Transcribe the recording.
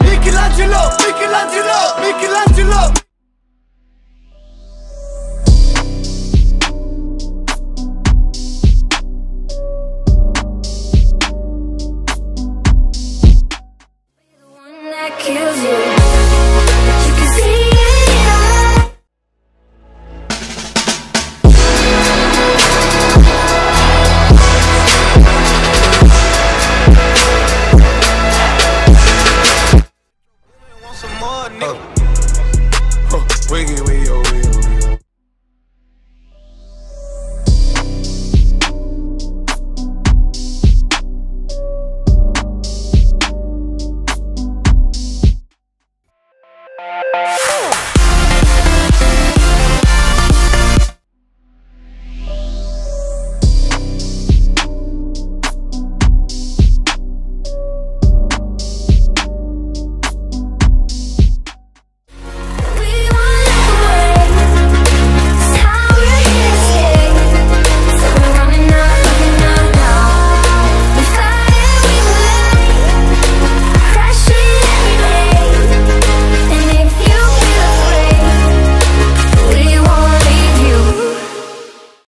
Michelangelo, Michelangelo, Michelangelo. kills you. Wiggy, wiggy, oh, wiggy.